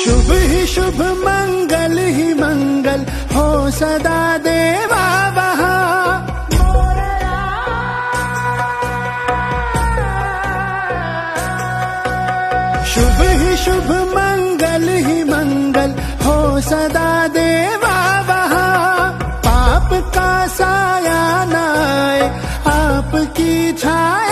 शुभ ही शुभ मंगल ही मंगल हो सदा देवा वहा। शुभ ही शुभ मंगल ही मंगल हो सदा देवा वहा। पाप का साया नाय, आपकी छाया